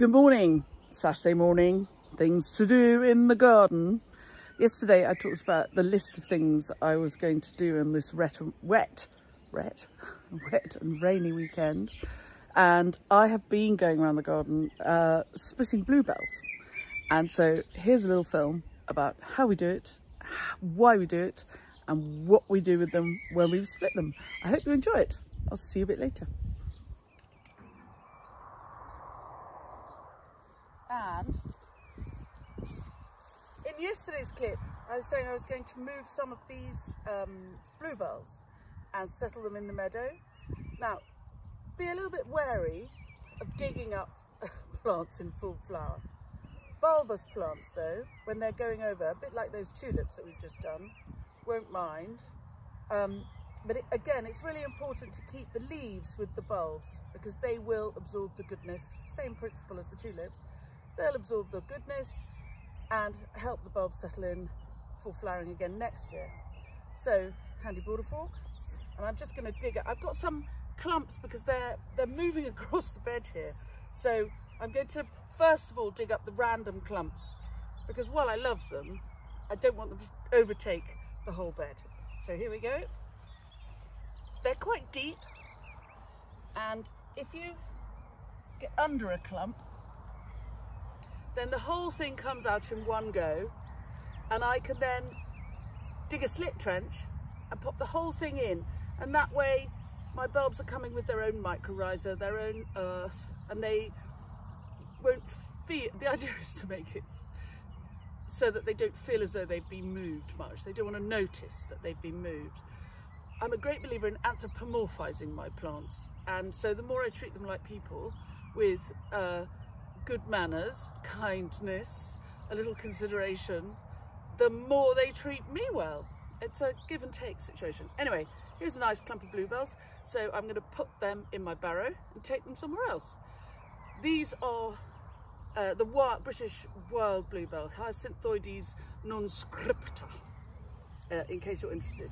Good morning, Saturday morning, things to do in the garden. Yesterday I talked about the list of things I was going to do in this wet, wet, wet, wet and rainy weekend. And I have been going around the garden uh, splitting bluebells. And so here's a little film about how we do it, why we do it, and what we do with them when we've split them. I hope you enjoy it. I'll see you a bit later. And in yesterday's clip, I was saying I was going to move some of these um, bluebells and settle them in the meadow. Now, be a little bit wary of digging up plants in full flower. Bulbous plants though, when they're going over, a bit like those tulips that we've just done, won't mind. Um, but it, again, it's really important to keep the leaves with the bulbs because they will absorb the goodness. Same principle as the tulips. They'll absorb the goodness and help the bulb settle in for flowering again next year. So handy border fork, and I'm just going to dig it. I've got some clumps because they're they're moving across the bed here. So I'm going to first of all dig up the random clumps because while I love them, I don't want them to overtake the whole bed. So here we go. They're quite deep and if you get under a clump, then the whole thing comes out in one go and I can then dig a slit trench and pop the whole thing in and that way my bulbs are coming with their own mycorrhiza, their own earth and they won't feel, the idea is to make it so that they don't feel as though they've been moved much. They don't want to notice that they've been moved. I'm a great believer in anthropomorphizing my plants and so the more I treat them like people with uh, good manners, kindness, a little consideration, the more they treat me well. It's a give and take situation. Anyway, here's a nice clump of bluebells. So I'm going to put them in my barrow and take them somewhere else. These are uh, the wild, British wild bluebell, Hyacinthoides non-scripta, uh, in case you're interested.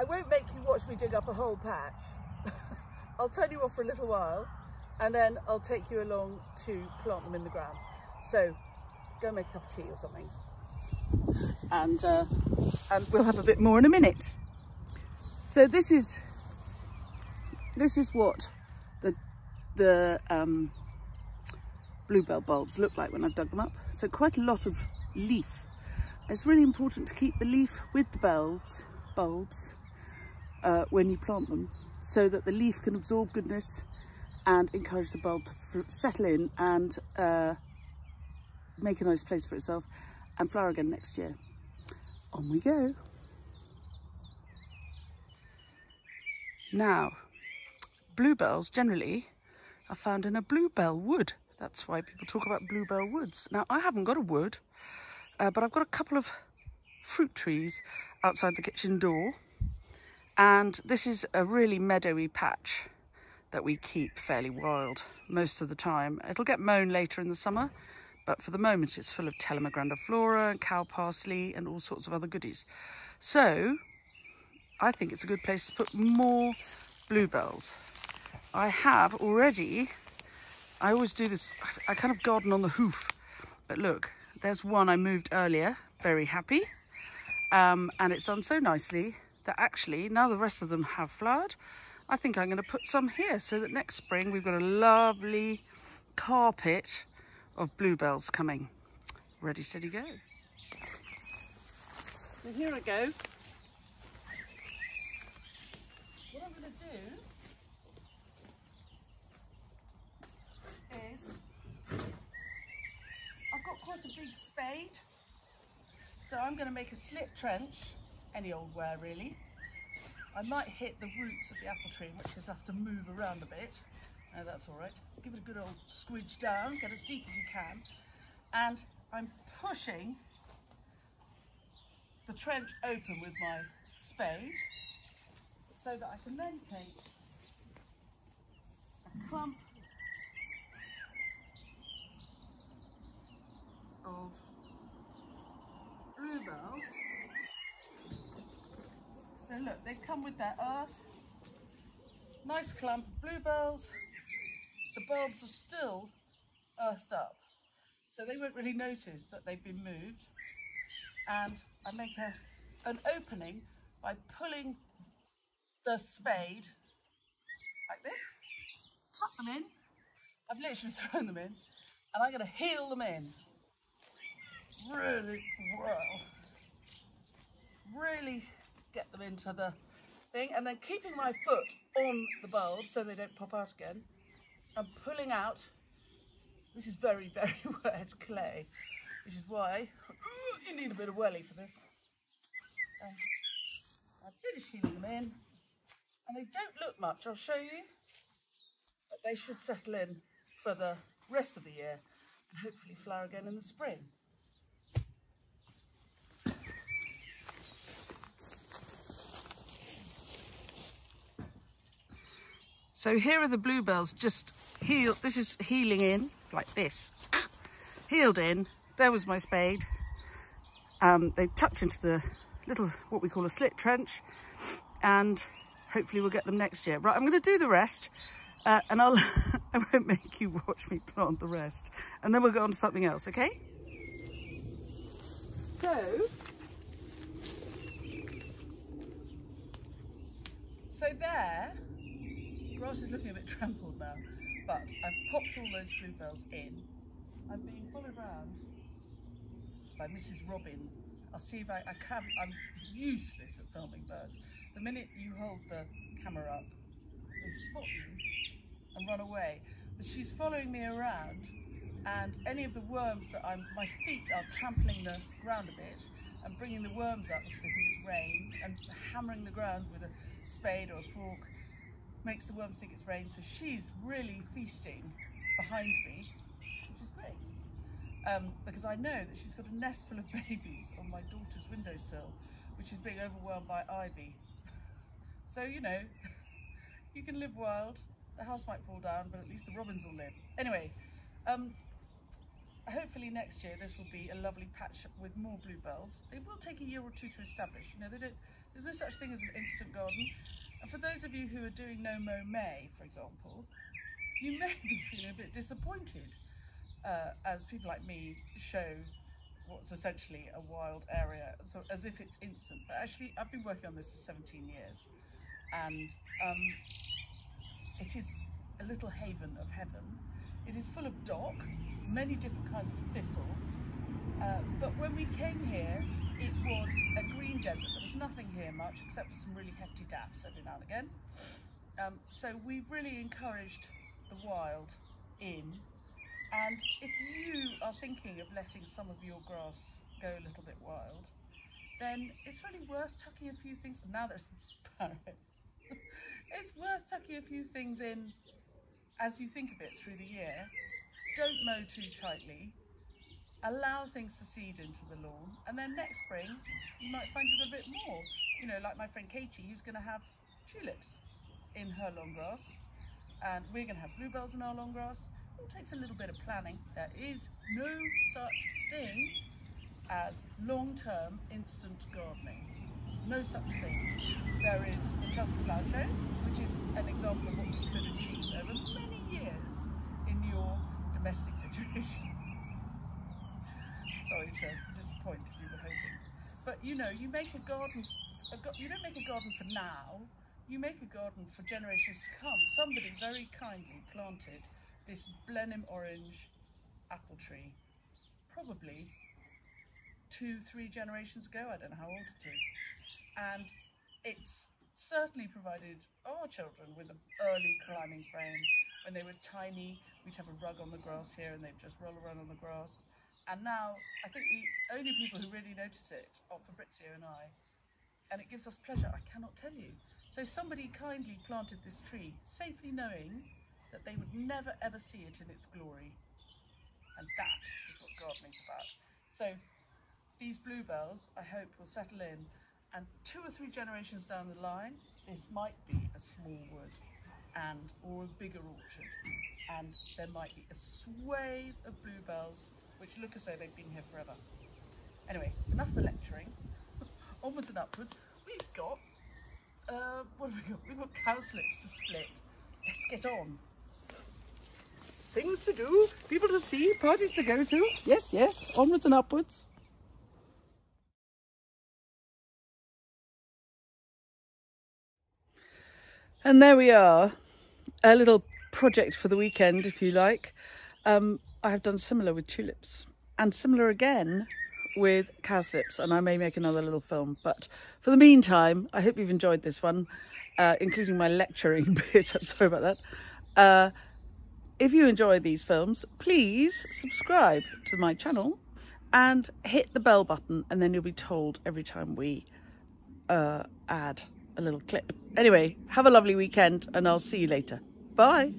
I won't make you watch me dig up a whole patch. I'll turn you off for a little while and then I'll take you along to plant them in the ground. So go make a cup of tea or something. And, uh, and we'll have a bit more in a minute. So this is, this is what the, the um, bluebell bulbs look like when I've dug them up. So quite a lot of leaf. It's really important to keep the leaf with the bulbs, bulbs uh, when you plant them so that the leaf can absorb goodness and encourage the bulb to settle in and uh, make a nice place for itself and flower again next year. On we go. Now, bluebells generally are found in a bluebell wood. That's why people talk about bluebell woods. Now, I haven't got a wood, uh, but I've got a couple of fruit trees outside the kitchen door and this is a really meadowy patch that we keep fairly wild most of the time. It'll get mown later in the summer, but for the moment it's full of Tellima grandiflora and cow parsley and all sorts of other goodies. So I think it's a good place to put more bluebells. I have already, I always do this, I kind of garden on the hoof, but look, there's one I moved earlier, very happy, um, and it's done so nicely that actually now the rest of them have flowered I think I'm going to put some here so that next spring we've got a lovely carpet of bluebells coming. Ready, steady, go. So here I go. What I'm going to do is I've got quite a big spade so I'm going to make a slit trench any old where really. I might hit the roots of the apple tree, which just have to move around a bit. No, that's all right. Give it a good old squidge down, get as deep as you can. And I'm pushing the trench open with my spade so that I can then take a clump of bluebells look, they come with their earth. Nice clump of bluebells. The bulbs are still earthed up. So they won't really notice that they've been moved. And I make a, an opening by pulling the spade like this, tuck them in. I've literally thrown them in and I'm going to heel them in really well. Really get them into the thing and then keeping my foot on the bulb so they don't pop out again and pulling out this is very very wet clay which is why you need a bit of welly for this. Um, and I finish heeling them in and they don't look much I'll show you but they should settle in for the rest of the year and hopefully flower again in the spring So here are the bluebells just heeled. This is heeling in like this. Heeled in. There was my spade. Um, they tucked into the little, what we call a slit trench. And hopefully we'll get them next year. Right, I'm going to do the rest. Uh, and I'll, I won't make you watch me plant the rest. And then we'll go on to something else, okay? So, so there grass is looking a bit trampled now, but I've popped all those bluebells in. I'm being followed around by Mrs. Robin. I'll see if I, I can, I'm useless at filming birds. The minute you hold the camera up, they spot you and run away. But she's following me around and any of the worms that I'm, my feet are trampling the ground a bit and bringing the worms up because they think it's rain and hammering the ground with a spade or a fork makes the worms think it's rain. So she's really feasting behind me, which is great. Um, because I know that she's got a nest full of babies on my daughter's windowsill, which is being overwhelmed by ivy. so, you know, you can live wild. The house might fall down, but at least the robins will live. Anyway, um, hopefully next year this will be a lovely patch with more bluebells. It will take a year or two to establish. You know, they don't, there's no such thing as an instant garden. And for those of you who are doing No Mow May, for example, you may be feeling a bit disappointed uh, as people like me show what's essentially a wild area, so as if it's instant. But actually, I've been working on this for 17 years, and um, it is a little haven of heaven. It is full of dock, many different kinds of thistle. Uh, but when we came here, it was a green desert. There was nothing here much except for some really hefty daffs every now and again. Um, so we've really encouraged the wild in. And if you are thinking of letting some of your grass go a little bit wild, then it's really worth tucking a few things. Now there's some sparrows. it's worth tucking a few things in as you think of it through the year. Don't mow too tightly allow things to seed into the lawn and then next spring you might find it a bit more. You know like my friend Katie who's going to have tulips in her long grass and we're going to have bluebells in our long grass. It all takes a little bit of planning. There is no such thing as long-term instant gardening. No such thing. There is the Chelsea Flower Show which is an example of what you could achieve over many years in your domestic situation sorry disappoint if you were hoping. But you know, you make a garden, a go you don't make a garden for now, you make a garden for generations to come. Somebody very kindly planted this Blenheim orange apple tree, probably two, three generations ago, I don't know how old it is. And it's certainly provided our children with an early climbing frame. When they were tiny, we'd have a rug on the grass here and they'd just roll around on the grass. And now I think the only people who really notice it are Fabrizio and I. And it gives us pleasure, I cannot tell you. So somebody kindly planted this tree, safely knowing that they would never ever see it in its glory. And that is what gardening's about. So these bluebells, I hope, will settle in. And two or three generations down the line, this might be a small wood and or a bigger orchard. And there might be a swathe of bluebells which look as though they've been here forever. Anyway, enough of the lecturing. Onwards and upwards. We've got uh, what have we got? We've got cowslips to split. Let's get on. Things to do, people to see, parties to go to. Yes, yes, onwards and upwards. And there we are, a little project for the weekend, if you like. Um, I have done similar with tulips and similar again with cowslips and I may make another little film. But for the meantime, I hope you've enjoyed this one, uh, including my lecturing bit. I'm sorry about that. Uh, if you enjoy these films, please subscribe to my channel and hit the bell button and then you'll be told every time we uh, add a little clip. Anyway, have a lovely weekend and I'll see you later. Bye.